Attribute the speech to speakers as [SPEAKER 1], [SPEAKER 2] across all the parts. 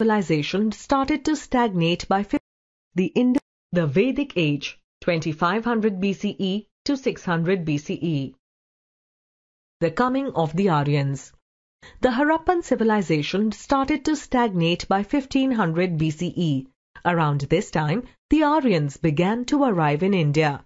[SPEAKER 1] civilization started to stagnate by the the Vedic age 2500 BCE to 600 BCE. The coming of the Aryans. The Harappan civilization started to stagnate by 1500 BCE. Around this time, the Aryans began to arrive in India.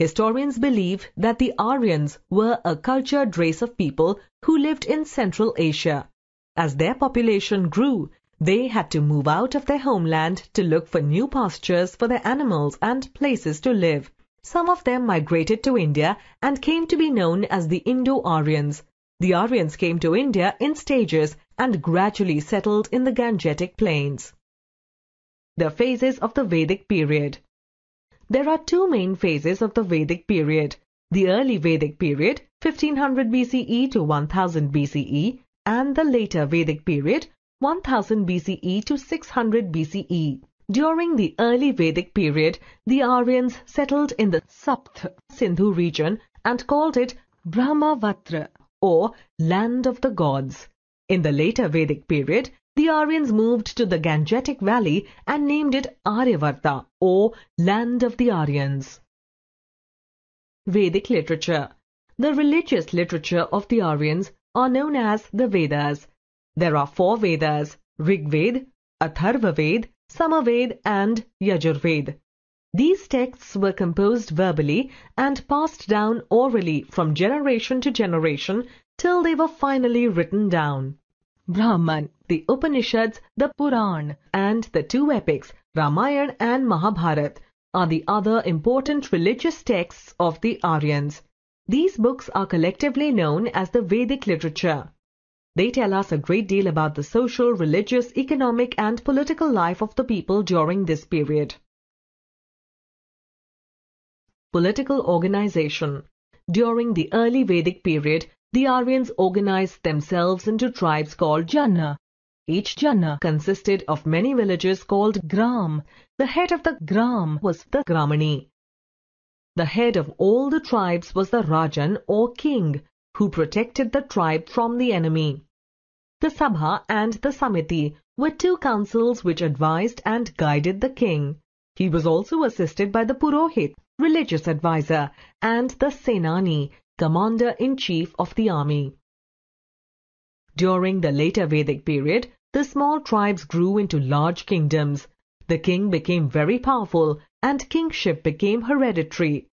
[SPEAKER 1] Historians believe that the Aryans were a cultured race of people who lived in Central Asia. As their population grew, they had to move out of their homeland to look for new pastures for their animals and places to live. Some of them migrated to India and came to be known as the Indo-Aryans. The Aryans came to India in stages and gradually settled in the Gangetic plains. The phases of the Vedic period there are two main phases of the Vedic period. The early Vedic period, 1500 BCE to 1000 BCE, and the later Vedic period, 1000 BCE to 600 BCE. During the early Vedic period, the Aryans settled in the Sapt Sindhu region and called it Brahmavarta or Land of the Gods. In the later Vedic period, the Aryans moved to the Gangetic Valley and named it Aryavarta or Land of the Aryans. Vedic literature The religious literature of the Aryans are known as the Vedas. There are four Vedas, Rigved, Atharvaved, Samaved and Yajurved. These texts were composed verbally and passed down orally from generation to generation till they were finally written down. Brahman, the Upanishads, the Puran, and the two epics, Ramayana and Mahabharata, are the other important religious texts of the Aryans. These books are collectively known as the Vedic literature. They tell us a great deal about the social, religious, economic, and political life of the people during this period. Political organization During the early Vedic period, the Aryans organized themselves into tribes called Jana. Each Jana consisted of many villages called Gram. The head of the Gram was the Gramani. The head of all the tribes was the Rajan or king, who protected the tribe from the enemy. The Sabha and the Samiti were two councils which advised and guided the king. He was also assisted by the Purohit, religious advisor, and the Senani, commander-in-chief of the army. During the later Vedic period, the small tribes grew into large kingdoms. The king became very powerful and kingship became hereditary.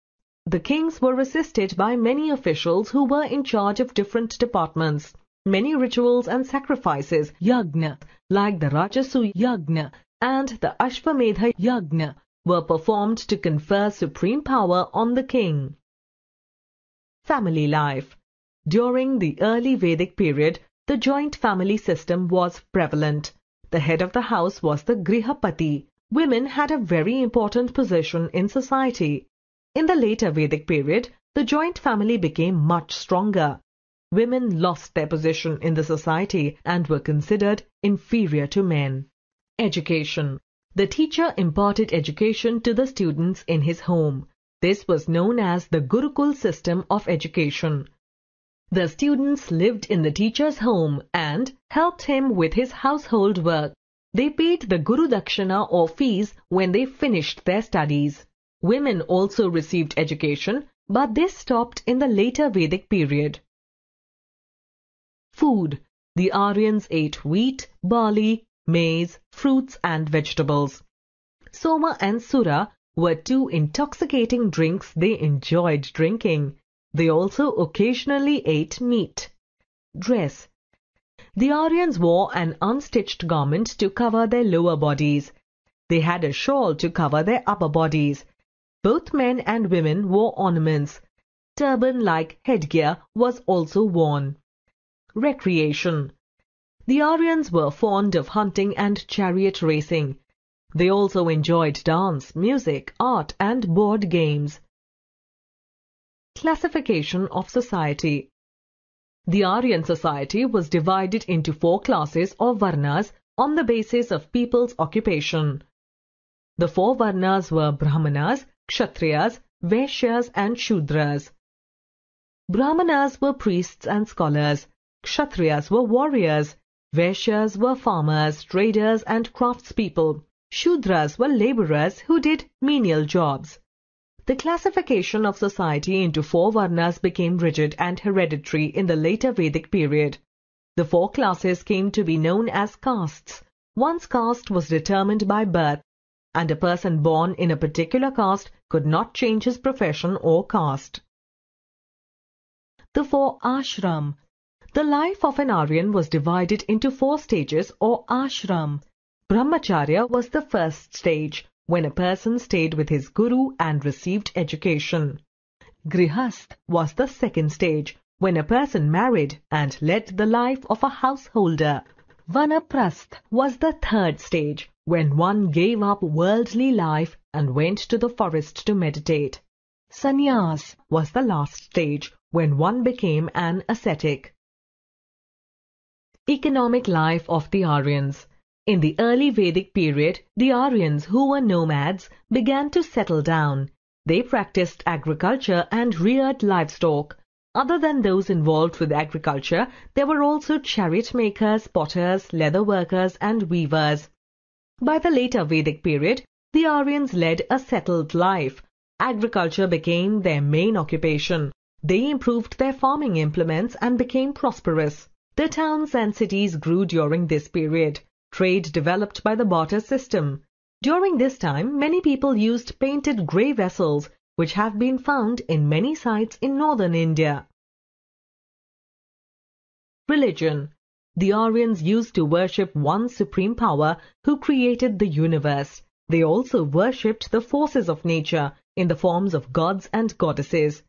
[SPEAKER 1] The kings were assisted by many officials who were in charge of different departments. Many rituals and sacrifices, yagna, like the Rajasu yagna and the Ashwamedha yagna, were performed to confer supreme power on the king. Family life. During the early Vedic period, the joint family system was prevalent. The head of the house was the Grihapati. Women had a very important position in society. In the later Vedic period, the joint family became much stronger. Women lost their position in the society and were considered inferior to men. Education. The teacher imparted education to the students in his home. This was known as the Gurukul system of education. The students lived in the teacher's home and helped him with his household work. They paid the Guru Dakshina or fees when they finished their studies. Women also received education, but this stopped in the later Vedic period. Food. The Aryans ate wheat, barley, maize, fruits and vegetables. Soma and Sura were two intoxicating drinks they enjoyed drinking. They also occasionally ate meat. Dress. The Aryans wore an unstitched garment to cover their lower bodies. They had a shawl to cover their upper bodies. Both men and women wore ornaments. Turban-like headgear was also worn. Recreation. The Aryans were fond of hunting and chariot racing. They also enjoyed dance, music, art and board games. Classification of society The Aryan society was divided into four classes or varnas on the basis of people's occupation. The four varnas were Brahmanas, Kshatriyas, Vaishyas and Shudras. Brahmanas were priests and scholars, Kshatriyas were warriors, Vaishyas were farmers, traders and craftspeople. Shudras were laborers who did menial jobs. The classification of society into four varnas became rigid and hereditary in the later Vedic period. The four classes came to be known as castes. One's caste was determined by birth, and a person born in a particular caste could not change his profession or caste. The four ashram. The life of an Aryan was divided into four stages or ashram. Brahmacharya was the first stage, when a person stayed with his guru and received education. Grihast was the second stage, when a person married and led the life of a householder. Vanaprast was the third stage, when one gave up worldly life and went to the forest to meditate. Sannyas was the last stage, when one became an ascetic. Economic life of the Aryans in the early Vedic period, the Aryans, who were nomads, began to settle down. They practiced agriculture and reared livestock. Other than those involved with agriculture, there were also chariot makers, potters, leather workers, and weavers. By the later Vedic period, the Aryans led a settled life. Agriculture became their main occupation. They improved their farming implements and became prosperous. The towns and cities grew during this period trade developed by the barter system. During this time, many people used painted grey vessels, which have been found in many sites in northern India. Religion The Aryans used to worship one supreme power who created the universe. They also worshipped the forces of nature in the forms of gods and goddesses.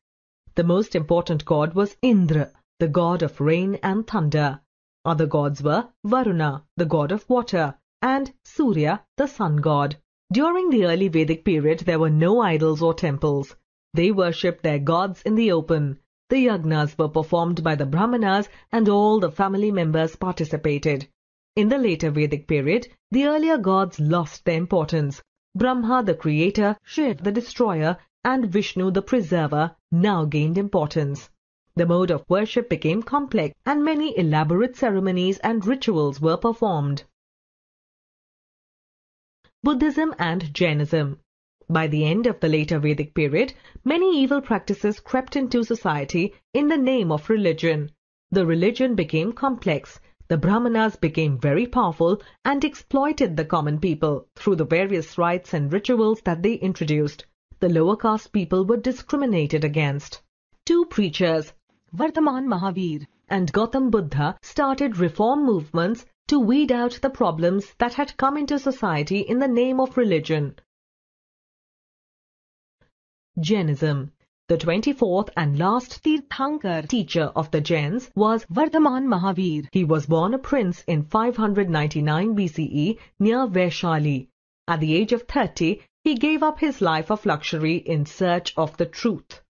[SPEAKER 1] The most important god was Indra, the god of rain and thunder. Other gods were Varuna, the god of water, and Surya, the sun god. During the early Vedic period, there were no idols or temples. They worshipped their gods in the open. The yagnas were performed by the brahmanas and all the family members participated. In the later Vedic period, the earlier gods lost their importance. Brahma, the creator, Shiv, the destroyer, and Vishnu, the preserver, now gained importance. The mode of worship became complex and many elaborate ceremonies and rituals were performed. Buddhism and Jainism By the end of the later Vedic period, many evil practices crept into society in the name of religion. The religion became complex. The Brahmanas became very powerful and exploited the common people through the various rites and rituals that they introduced. The lower caste people were discriminated against. Two preachers, Vardhaman Mahavir and Gautam Buddha started reform movements to weed out the problems that had come into society in the name of religion. Jainism The 24th and last Tirthankar teacher of the Jains was Vardhaman Mahavir. He was born a prince in 599 BCE near Vaishali. At the age of 30, he gave up his life of luxury in search of the truth.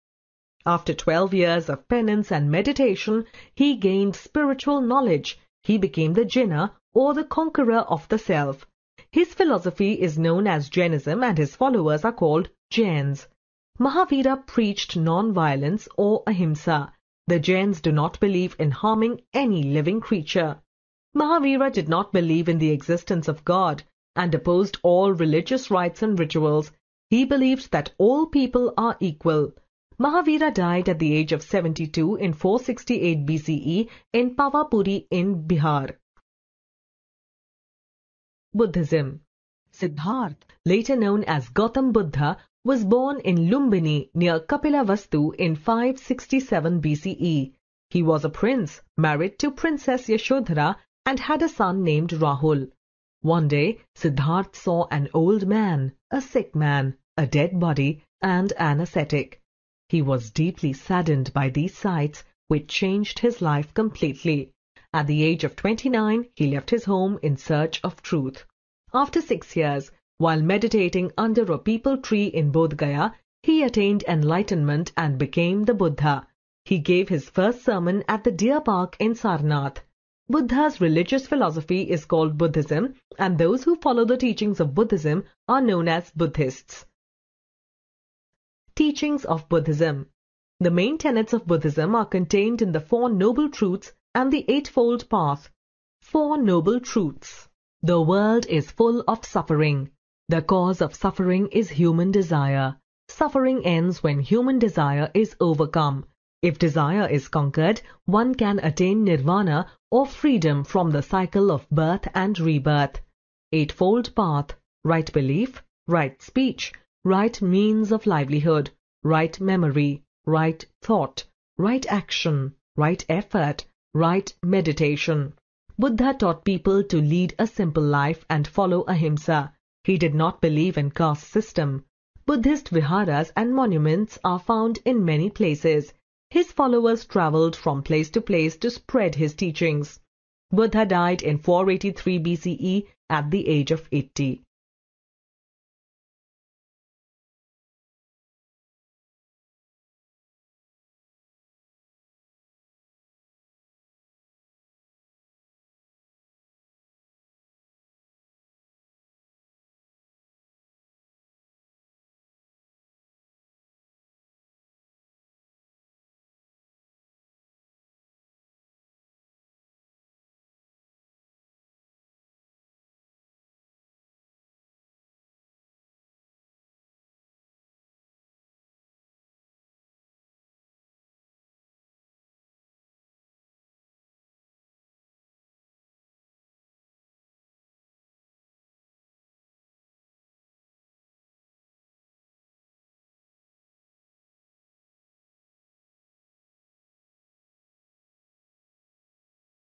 [SPEAKER 1] After 12 years of penance and meditation, he gained spiritual knowledge. He became the Jinna or the conqueror of the self. His philosophy is known as Jainism and his followers are called Jains. Mahavira preached non-violence or ahimsa. The Jains do not believe in harming any living creature. Mahavira did not believe in the existence of God and opposed all religious rites and rituals. He believed that all people are equal. Mahavira died at the age of 72 in 468 BCE in Pavapuri in Bihar. Buddhism Siddharth, later known as Gautam Buddha, was born in Lumbini near Kapilavastu in 567 BCE. He was a prince, married to Princess Yashodhara and had a son named Rahul. One day, Siddharth saw an old man, a sick man, a dead body, and an ascetic. He was deeply saddened by these sights, which changed his life completely. At the age of 29, he left his home in search of truth. After six years, while meditating under a peepal tree in Bodh Gaya, he attained enlightenment and became the Buddha. He gave his first sermon at the deer park in Sarnath. Buddha's religious philosophy is called Buddhism, and those who follow the teachings of Buddhism are known as Buddhists. Teachings of Buddhism The main tenets of Buddhism are contained in the Four Noble Truths and the Eightfold Path. Four Noble Truths The world is full of suffering. The cause of suffering is human desire. Suffering ends when human desire is overcome. If desire is conquered, one can attain nirvana or freedom from the cycle of birth and rebirth. Eightfold Path Right belief, right speech, right means of livelihood, right memory, right thought, right action, right effort, right meditation. Buddha taught people to lead a simple life and follow ahimsa. He did not believe in caste system. Buddhist viharas and monuments are found in many places. His followers traveled from place to place to spread his teachings. Buddha died in 483 BCE at the age of 80.